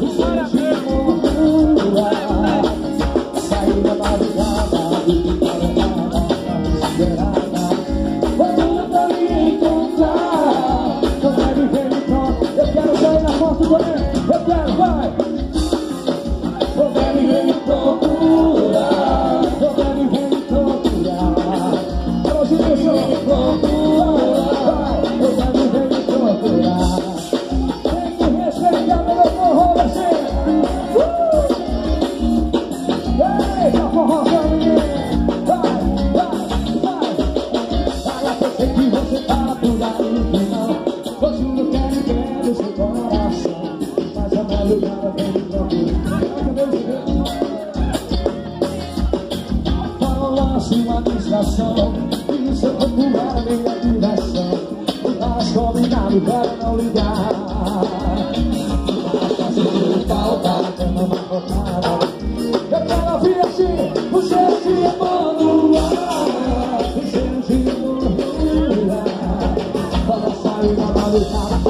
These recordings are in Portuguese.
Parabéns! lance uma distração E o seu popular é minha direção. Mas combinado para não ligar. Mas se falta a cama uma Eu quero ver assim, você se amando. Você se amando. Balançar uma madrugada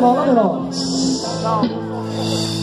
Dámelo, on.